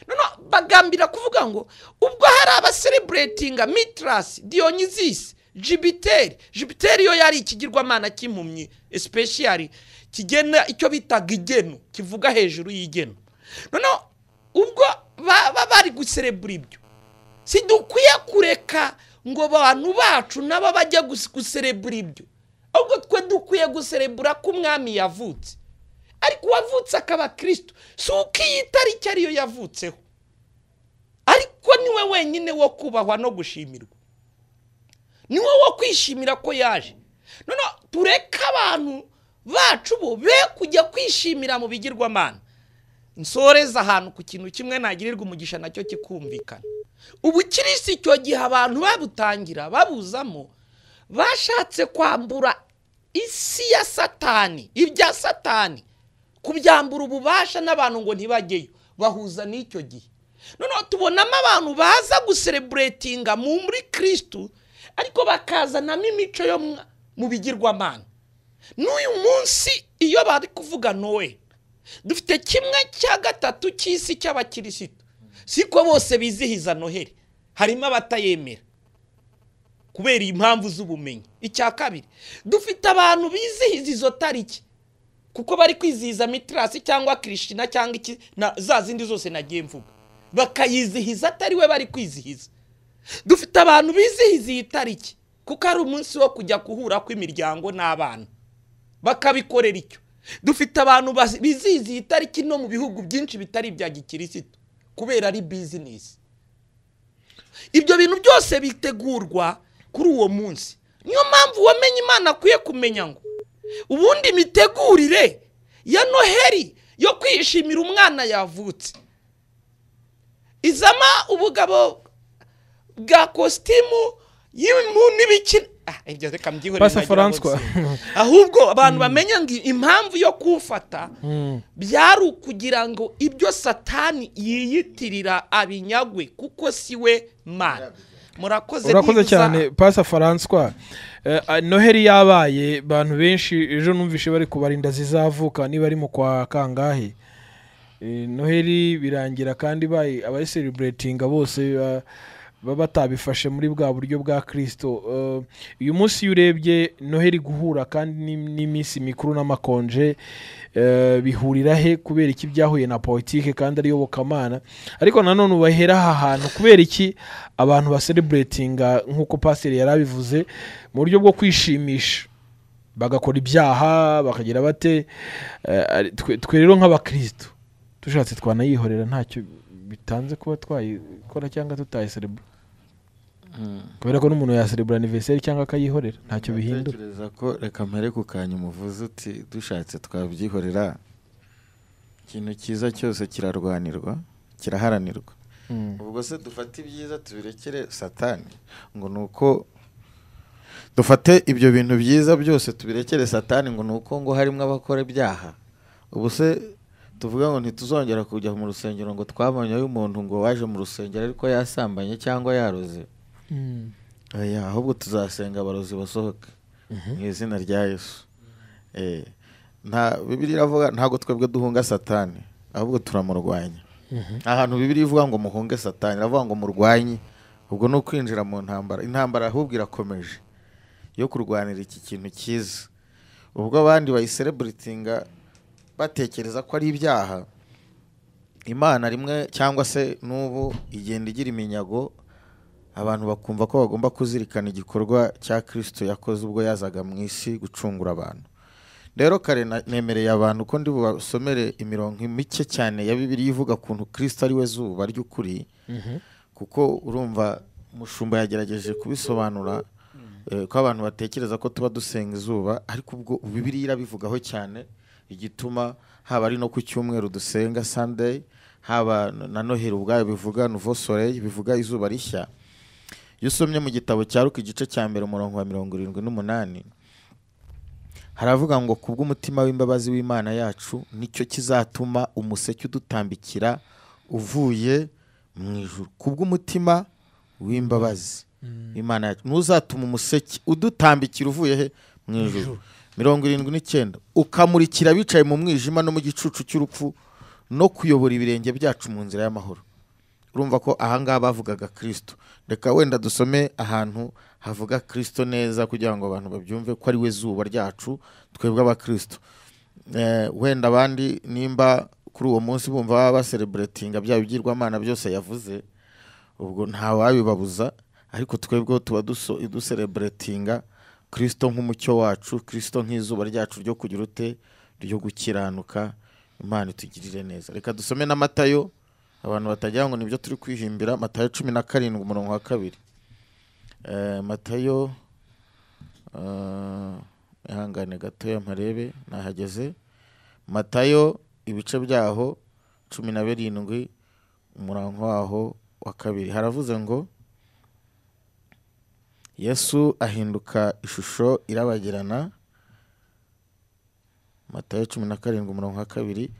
Noneho bagambira kuvuga ngo ubwo hari abasereburetinga mitirasi diyonyizisi jibiteri jibiteri yo yari ikigirwamana cy'impumyi esipeshiyari kigena icyo bitaga igeno kivuga hejuru y'igeno noneho ubwo baba bari guserebura ibyo. Si dukwiye kureka ngo abantu bacu nabo bajye gus- guserebura ibyo. Ahubwo twe dukwiye guserebura ko umwami yavutse. Ariko uwavutse akaba kirisito si uko iyi tariki ariyo yavutseho. Ariko ni we wenyine wo kubahwa no gushimirwa. Niwe wo kwishimira ko yaje. Noneho tureke abantu bacu bo be kujya kwishimira mu bigirwamana. Nsoreza ahantu ku kintu kimwe nagirirwa umugisha na cyo kikumvikana. Ubukirisi icyo gihe abantu babutangira babuzamo bashatse kwambura isi ya satani ibya satani. Kubyambura ububasha n'abantu ngo ntibajyeyo bahuza n'icyo gihe. Noneho tubonamo abantu baza gusereburetinga muri kirisitu ariko bakazanamo imico yo mu bigirwamana. N'uyu munsi iyo bari kuvuga nowe dufite kimwe cya gatatu cy'isi cy'abakirisitu. Siko bose bizihiza noheli. Harimo abatayemera. Kubera impamvu z'ubumenyi. Icya kabiri dufite abantu bizihiza izo tariki. Kuko bari kwizihiza mitirasi cyangwa kirishina cyangwa iki na za zindi zose nagiye mvuga. Bakayizihiza atari we bari kwizihiza. Dufite abantu bizihiza iyi tariki. Kuko ari umunsi wo kujya guhura kw'imiryango n'abana. Bakabikorera icyo? Dufite abantu bizihiza iyi tariki no mu bihugu byinshi bitari ibya gikirisitu kubera ari bizinesi ibyo bintu byose bitegurwa kuri uwo munsi. Niyo mpamvu uwamenye imana akwiye kumenya ngo ubundi imitegurire ya noheli yo kwishimira umwana yavutse. Izama ubugabo bwa kositimu y'impu n'ibiki Ah, ibyo reka François. nsi- ahubwo abantu bamenya ngo impamvu yo kuwufata byari ukugira ngo ibyo satani yiyitirira abinyagwe kuko si we mana. Murakoze urakoze cyane pasa faranswa Eh, ah, noheli yabaye abantu benshi ejo numvishe bari kubarinda zizavuka niba ari mu kwa kangahe. Eh, noheli birangira kandi bayi abayiseriburetinga bose ba- baba batabifashe muri bwa buryo bwa kirisito Eh, uyu munsi iyo urebye noheli guhura kandi n'im- n'iminsi mikuru n'amakonje eh, bihurira he kubera iki byahuye na politike kandi ari iyobokamana ariko nanone ubahera aha hantu kubera iki abantu basereburetinga nk'uko pasiteri yari abivuze mu buryo bwo kwishimisha. Bagakora ibyaha bakagira bate? Eh, twe rero nk'abakristo dushatse twanayihorera ntacyo bitanze kuba twayikora cyangwa tutayiserebura kubera ko n'umuntu yaserebura aniveriseri cyangwa akayihorera ntacyo bihindura. ko reka mpere ku kanya umuvuzi uti dushatse twabyihorera. Ikintu cyiza cyose kirarwanirwa kiraharanirwa. Mm. ubwo se dufate ibyiza tubirekere satani? Ngo ni uko dufate ibyo bintu byiza byose tubirekere satani ngo ni uko ngo harimo abakora ibyaha. Ubu se tuvuga ngo ntituzongera kujya mu rusengero ngo twabonyeyo umuntu ngo waje mu rusengero ariko yasambanye cyangwa yaroze. Mm. oya ahubwo tuzasenga abarozi basohoke. Mu izina rya yesu. Eh, nta bibiri iravuga ntabwo twebwe duhunga satani ahubwo turamurwanya. Ahantu bibiri ivuga ngo muhunge satani iravuga ngo murwanye ubwo ni ukwinjira mu ntambara. Intambara ahubwo irakomeje yo kurwanira iki kintu cyiza. Ubwo abandi bayisereburitinga batekereza ko ari ibyaha imana rimwe cyangwa se n'ubu igenda igira iminyago abantu bakumva ko bagomba kuzirikana igikorwa cya kirisito yakoze ubwo yazaga mu isi gucungura abantu. Rero kare nemereye abantu ko ndi bubasomere imirongo mike cyane ya bibiri ivuga ukuntu kirisito ari we zuba ry'ukuri kuko urumva umushumba yagerageje kubisobanura eh, ko abantu batekereza ko tuba dusenga izuba ariko ubwo bibiri irabivugaho cyane igituma haba ari no ku cyumweru dusenga sunday haba na noheli ubwayo bivuga nouveau soleil bivuga izuba rishya. Iyo usomye mu gitabo cya ruka igice cya mbere umurongo wa mirongo irindwi n'umunani. Haravuga ngo kubw'umutima w'imbabazi w'imana yacu ni cyo kizatuma umuseke udutambikira uvuye mu ijuru. Kubw'umutima w'imbabazi w'imana yacu. Ntuzatuma umuseke udutambikira uvuye he? Mu ijuru. Mirongo irindwi n'icyenda. Ukamurikira abicaye mu mwijima no mu gicucu cy'urupfu no kuyobora ibirenge byacu mu nzira y'amahoro. Urumva ko ahangaha bavugaga kirisito reka wenda dusome ahantu havuga kirisito neza kugira ngo abantu babyumve ko ari we zuba ryacu twebwe abakirisito Eh, wenda abandi nimba kuri uwo munsi bumva baba basereburetinga bya bigirwamana byose yavuze ubwo ntawabibabuza ariko twebweho tuba dusereburetinga kirisito nk'umucyo wacu kirisito nk'izuba ryacu ryo kugira ute ryo gukiranuka imana itugirire neza. Reka dusome n'amatayo abantu batagira ngo ni byo turi kwihimbira matayo cumi na karindwi umurongo wa kabiri. Eh, matayo eh, ihangane gatoya mparebe nahageze. Matayo ibice byaho cumi na birindwi umurongo waho wa kabiri. Haravuze ngo yesu ahinduka ishusho irabagirana. Matayo cumi na karindwi umurongo wa kabiri.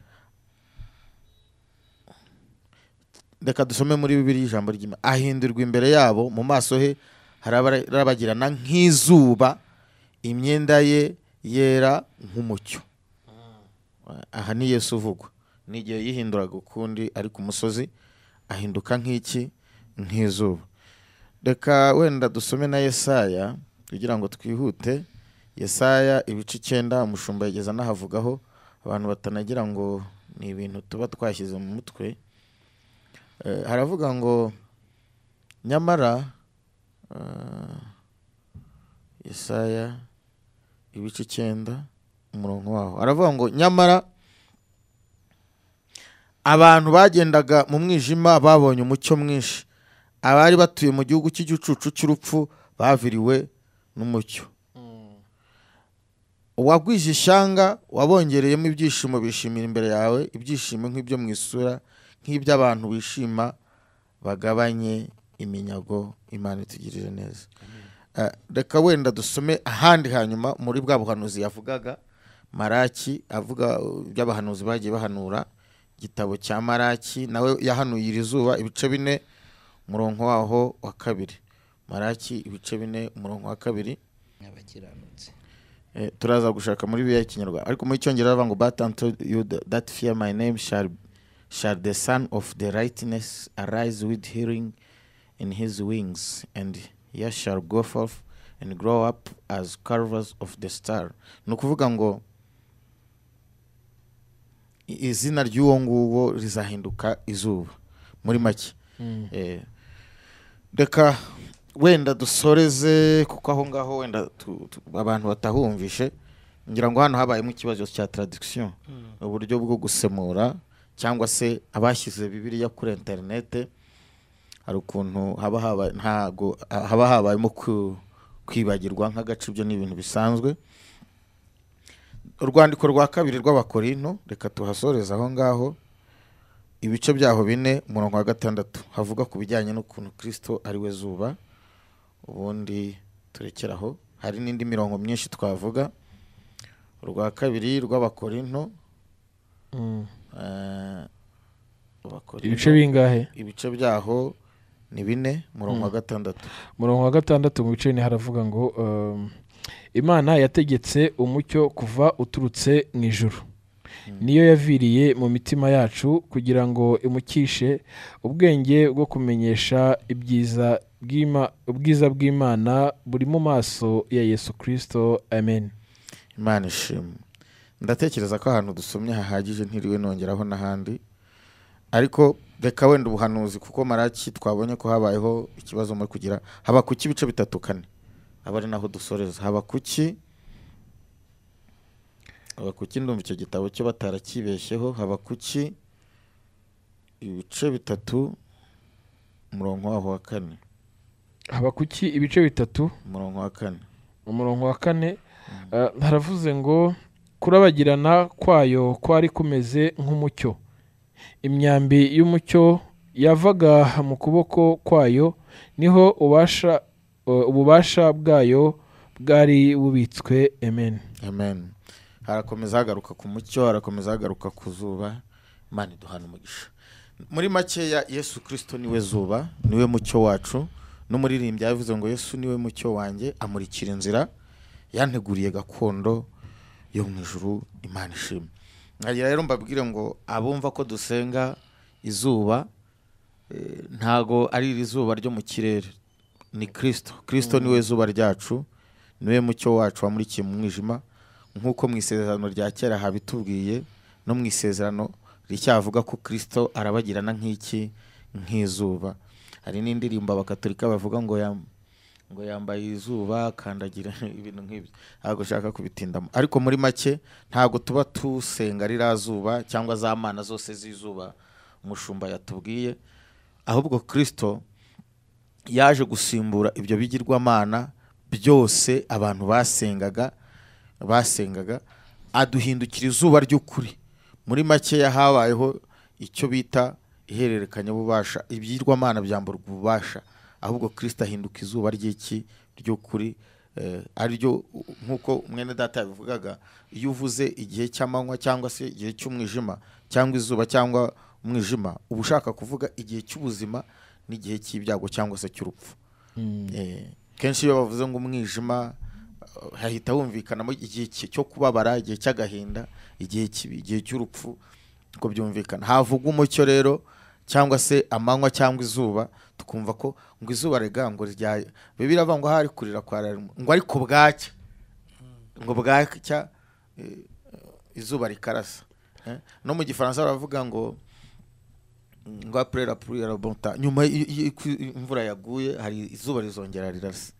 Reka dusome muri bibiri ijambo ry'imana. Ahindurwa imbere yabo mu maso he harabagirana nk'izuba. Imyenda ye yera nk'umucyo. Aha ni yesu uvugwa. N'igihe yihinduraga ukundi ari ku musozi ahinduka nk'iki? Nk'izuba. Reka wenda dusome na yesaya kugira ngo twihute. Yesaya ibice icyenda umushumba yageza anahavugaho. Abantu batanagira ngo ni ibintu tuba twashyize mu mutwe. Eh, haravuga ngo nyamara eh, yesaya ibice icyenda umurongo waho. Aravuga ngo nyamara abantu bagendaga mu mwijima babonye umucyo mwinshi. Abari batuye mu gihugu cy'igicucu cy'urupfu baviriwe n'umucyo. Uwagwije ishyanga wabongereyemo ibyishimo bishimira imbere yawe ibyishimo nk'ibyo mu isura nk'iby'abantu bishima bagabanye iminyago imana itugirire neza. Eh, reka wenda dusome ahandi hanyuma muri bwa buhanuzi yavugaga maraki avuga iby'abahanuzi bagiye bahanura igitabo cya maraki nawe yahanuye iri zuba ibice bine umurongo waho wa kabiri. Maraki ibice bine umurongo wa kabiri. Abakiranutsi. Eh, turaza gushaka muri bibiliya y'ikinyarwanda ariko muri cyongereza bavuga ngo but unto you th- that fear my name shall, shall the son of the rightness arise with hearing in his wings and ye shall go forth and grow up as carvers of the star. Ni ukuvuga ngo izina ry'uwo nguwo rizahinduka izuba. Muri make. Eh, reka wenda dusoreze kuko aho ngaho wenda tu- tu- abantu batahumvishe. Ngira ngo hano habayemo ikibazo cya tradiction uburyo bwo gusemura cyangwa se abashyize bibiliya kuri interinete hari ukuntu haba habayemo kwibagirwa nk'agace ibyo ni ibintu bisanzwe. Urwandiko rwa kabiri rw'abakorinto reka tuhasoreze aho ngaho. Ibice byaho bine umurongo wa gatandatu. Havuga ku bijyanye n'ukuntu kirisito ari we zuba ubundi turekeraho. Hari n'indi mirongo myinshi twavuga. Urwa kabiri rw'abakorinto eh, Abakorinto, ibice bingahe? Ibice byaho ni bine umurongo wa gatandatu. Umurongo wa gatandatu mu bice bine haravuga ngo um, imana yategetse umucyo kuva uturutse mu ijuru. Niyo yaviriye mu mitima yacu kugira ngo imukishe ubwenge bwo kumenyesha ibyiza ubwiza bw'imana buri mu maso ya yesu kirisito amen. Imana ishimwe. Ndatekereza ko ahantu dusomye hahagije ntiriwe nongeraho n'ahandi. Ariko reka wenda ubuhanuzi kuko maraki twabonye ko habayeho ikibazo muri kugira haba kuki ibice bitatu kane? Aba ari naho dusoreza. Haba kuki haba kuki ndumva icyo gitabo cyo batarakibeshyeho haba kuki ibice bitatu umurongo waho wa kane? Haba kuki ibice bitatu? Umurongo wa kane. Umurongo wa kane eh, haravuze ngo kurabagirana kwayo kwari kumeze nk'umucyo. Imyambi y'umucyo yavaga mu kuboko kwayo ni ho eh, ububasha bwayo bwari bubitswe amen. Amen. Harakomeza hagaruka ku mucyo harakomeza hagaruka ku zuba. Imana iduhana umugisha. Muri makeya yesu kirisito ni we zuba ni we mucyo wacu. N'umuririmbyi yavuze ngo yesu ni we mucyo wanjye amurikira inzira yanteguriye gakondo yo mu ijuru imana ishimwe. Nkagira rero mbabwire ngo abumva ko dusenga izuba eh, ntago ari iri zuba ryo mu kirere. Ni kirisito kirisito ni we zuba ryacu ni we mucyo wacu wamurikiye mu mwijima. Nk'uko mu isezerano rya kera habitubwiye no mu isezerano ricyavuga ko kirisito arabagirana nk'iki? Nk'izuba. Hari n'indirimbo abakatolika bavuga ngo ngo yambaye izuba akandagira ibintu nk'ibyo. Ntabwo ushaka kubitindamo ariko muri make ntabwo tuba tusenga ririya zuba cyangwa za mana zose z'izuba umushumba yatubwiye. Ahubwo kirisito yaje gusimbura ibyo bigirwamana byose abantu basengaga basengaga aduhindukira izuba ry'ukuri. Muri makeya habayeho icyo bita ihererekanyabubasha ibyirwamana byamburwa ububasha ahubwo kirisita ahinduka izuba ry'iki? Ry'ukuri eh, ari ryo nk'uko mwene data yabivugaga iyo uvuze igihe cy'amanywa cyangwa se igihe cy'umwijima cyangwa izuba cyangwa umwijima uba ushaka kuvuga igihe cy'ubuzima n'igihe cy'ibyago cyangwa se cy'urupfu. Eh, kenshi iyo bavuze ngo umwijima hahita humvikanamo igihe cy- cyo kubabara igihe cy'agahinda igihe kibi igihe cy'urupfu uko byumvikana. Havugwa umucyo rero cyangwa se amanywa cyangwa izuba tukumva ko ngo izuba rega ngo rya bibiliya avuga ngo hari kurira kwa ngo ariko bwacya. Ngo bwacya eh, izuba rikarasa. Eh, no mu gifaransa baravuga ngo ngo après la pluie la bon temps. Nyuma imvura yaguye hari izuba rizongera rirasa.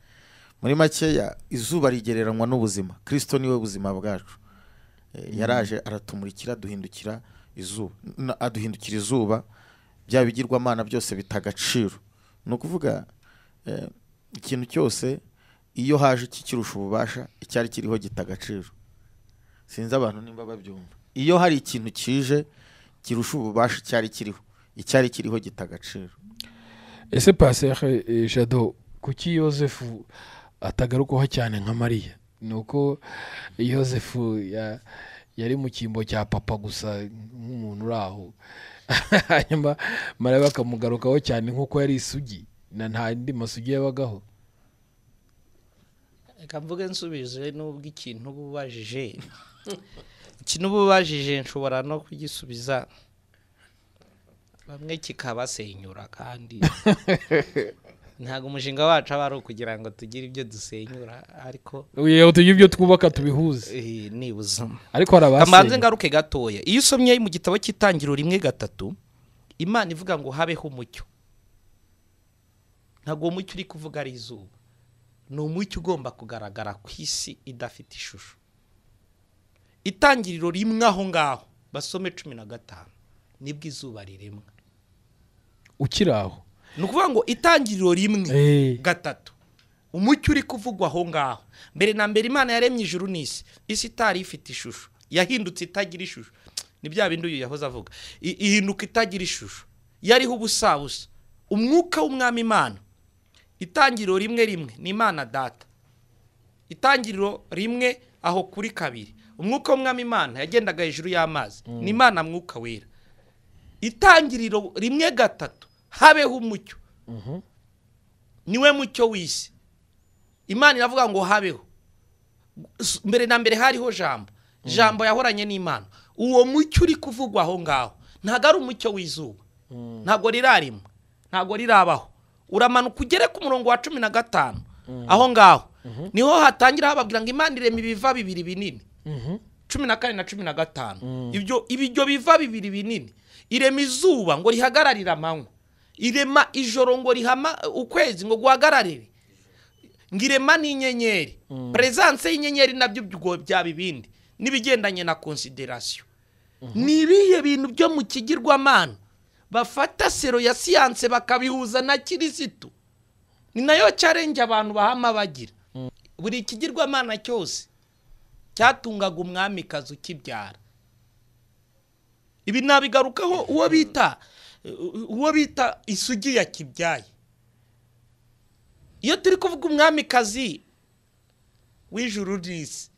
Muri makeya izuba rigereranywa n'ubuzima. Kirisito ni we buzima bwacu. Eh, yaraje aratumurikira aduhindukira izuba. Aduhindukira izuba bya bigirwamana byose bita agaciro. Ni ukuvuga eh, ikintu cyose iyo haje iki kirusha ububasha icyari kiriho gita agaciro. Sinzi abantu nimba babyumva. Iyo hari ikintu kije kirusha ububasha icyari kiriho. Icyari kiriho gita agaciro. Ese pasere eh, jado kuki yosefu atagarukwaho cyane nka mariya. Ni uko yosefu ya- yari mu cyimbo cya papa gusa nk'umuntu uri aho. Hanyuma mariya bakamugarukaho cyane nk'uko yari isugi na nta andi masugi yabagaho. Reka mvuge nsubije n'ubwo ikintu uba ubajije ikintu uba ubajije nshobora no kugisubiza. Bamwe kikabasenyura kandi. ntabwo umushinga wacu aba ari ukugira ngo tugire ibyo dusenyura ariko tujye ibyo twubaka tubihuze. Nibuza ariko hari kamanze abasenye ngaruke gatoya. Iyo usomye mu gitabo cy'itangiriro rimwe gatatu imana ivuga ngo habeho umucyo. Ntabwo uwo mucyo uri kuvuga ari izuba. Ni umucyo ugomba kugaragara ku isi idafite ishusho. Itangiriro rimwe aho ngaho basome cumi na gatanu. Nibwo izuba riremwa. Ukiri aho. Ni ukuvuga ngo itangiriro rimwe. Eh, gatatu. Umucyo uri kuvugwa aho ngaho. Mbere na mbere imana yaremye ijuru n'isi. Isi itari ifite ishusho. Yahindutse itagira ishusho. Ni bya bindi uyu yahoze avuga. Ihinduka itagira ishusho. Yariho ubusabusa umwuka w'umwami imana. Itangiriro rimwe rimwe. Ni imana data. Itangiriro rimwe aho kuri kabiri. Umwuka w'umwami imana yagendaga hejuru y'amazi. Ni imana mwuka wera. Itangiriro rimwe gatatu. Habeho umucyo. Niwe mucyo w'isi. Imana iravuga ngo habeho. Mbere na mbere hariho jambo. Jambo yahoranye n'imana. Uwo mucyo uri kuvugwa aho ngaho. Ntabwo ari umucyo w'izuba. Ntabwo rirarimwa. Ntabwo rirabaho. Uramanuka ugere ku murongo wa cumi na gatanu. Aho ngaho. Niho hatangira hababwira ngo imana irema ibiva bibiri binini. Cumi na kane na cumi na gatanu. Ibyo ibyo biva bibiri binini. Irema izuba ngo rihagararire amanywa. Irema ijoro ngo rihama ukwezi ngo guhagararire. Ngo irema n'inyenyeri perezanse y'inyenyeri na byo byaba ibindi n'ibigendanye na konsiderasiyo ni ibihe bintu byo mu kigirwamana bafata sero ya siyanse bakabihuza na kirisitu? Ni na yo challenge abantu bahama bagira. Buri kigirwamana cyose cyatungaga umwamikazi ukibyara. Ibi nabigarukaho uwo bita uwo bita isugi yakibyaye iyo turi kuvuga umwamikazi w'ijuru n'isi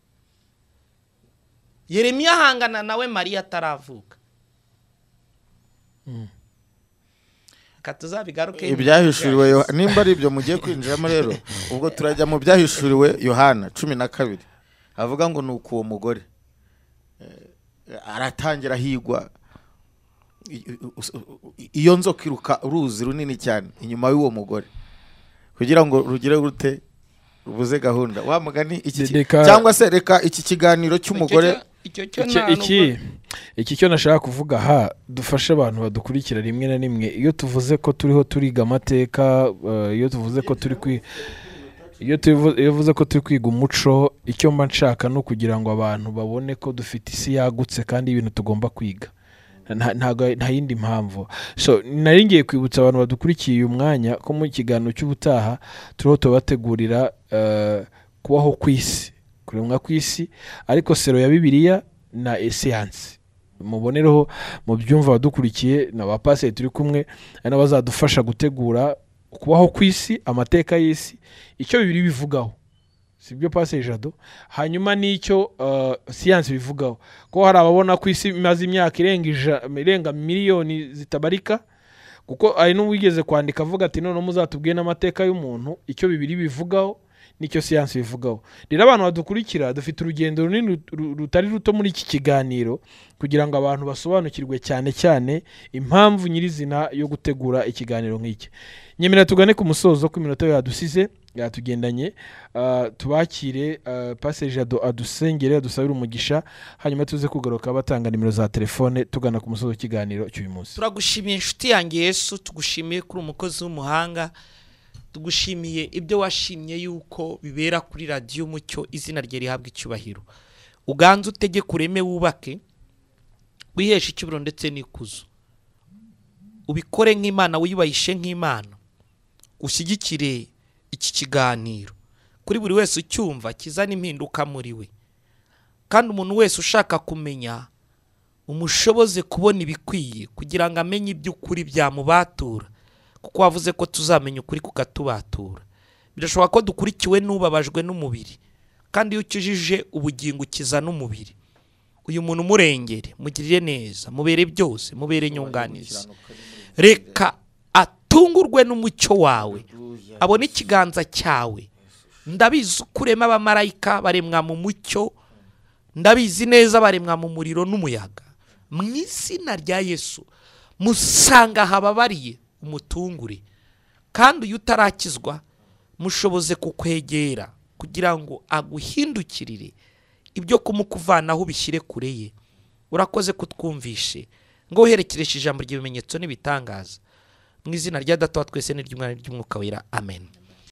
yeremiya ahangana nawe mariya ataravuka reka tuzabigaruke ibyahishuriwe nimba ari ibyo mugiye kwinjiramo rero ubwo turajya mu byahishuriwe yohana cumi na kabiri. Avuga ngo ni uko uwo mugore eh, aratangira i- iyo nzoka iruka uruzi runini cyane inyuma y'uwo mugore. Kugira ngo rugire rute rubuze gahunda. Wa mugani iki cyangwa se reka iki kiganiro cy'umugore iki cyo nashaka kuvuga aha dufashe abantu badukurikira rimwe na rimwe. Iyo tuvuze ko turiho turiga amateka eh, iyo tuvuze ko turi kwi iyo tuvu- iyo uvuze ko turi kwiga umuco icyo mba nshaka ni ukugira ngo abantu babone ko dufite isi yagutse kandi ibintu tugomba kwiga. Nta yindi mpamvu. Nari ngiye kwibutsa abantu badukurikiye uyu mwanya ko mu kiganiro cy'ubutaha turiho tubategurira eh, kubaho ku isi kuremwa ku isi ariko sero ya bibiliya na siyansi. Mubonereho mu byumva abadukurikiye na ba paseri turi kumwe ari n'abazadufasha gutegura kubaho ku isi amateka y'isi icyo bibiri bivugaho si byo paseri jado? Hanyuma n'icyo uh, siyansi bivugaho. Ko hari ababona ko isi imaze imyaka irenga miliyoni zitabarika kuko hari n'uwigeze kwandika avuga ati noneho muzatubwiye n'amateka y'umuntu icyo bibiri bivugaho. N'icyo siyansi bivugaho. Rero abantu badukurikira dufite urugendo runini ru- ru- rutari ruto muri iki kiganiro kugira ngo abantu basobanukirwe cyane cyane impamvu nyirizina yo gutegura ikiganiro nk'iki. Nyemera tugane ku musozo ko iminota yadusize yatugendanye ah, tubakire ah, paseri adusengere adusabire umugisha hanyuma tuze kugaruka batanga nimero za telefone tugana ku musozo w'ikiganiro cy'uyu munsi. Turagushimiye inshuti yanjye yesu tugushimiye kuri umukozi w'umuhanga tugushimiye ibyo washimye yuko bibera kuri radiyo umucyo izina rye rihabwa icyubahiro. Uganze utegeke ureme wubake wiheshe icyubahiro ndetse n'ikuzo. Ubikore nk'imana wiyubahishe nk'imana. Ushyigikire iki kiganiro. Kuri buri wese ucyumva kizana impinduka muri we. Kandi umuntu wese ushaka kumenya umushoboze kubona ibikwiye kugira ngo amenye iby'ukuri byamubatura kuko wavuze ko tuzamenya ukuri kukatubatura. Birashoboka ko dukurikiwe n'ubabajwe n'umubiri kandi iyo ukijije ubugingo ukiza n'umubiri uyu muntu umurengere mugirire neza mubere byose mubere nyunganizi. Reka atungurwe n'umucyo wawe abone ikiganza cyawe. Ndabizi uko urema abamarayika baremwa mu mucyo ndabizi neza baremwa mu muriro n'umuyaga. Mu izina rya yesu musanga hababariye. Umutungure kandi uyu utarakizwa mushoboze kukwegera kugira ngo aguhindukirire ibyo kumukuvanaho ubishyire kure ye. Urakoze kutwumvishe. Ngo woherekereshe ijambo ry'ibimenyetso n'ibitangaza. Mu izina rya data wa twese n'iry'umwana ry'umwuka wera. Amen.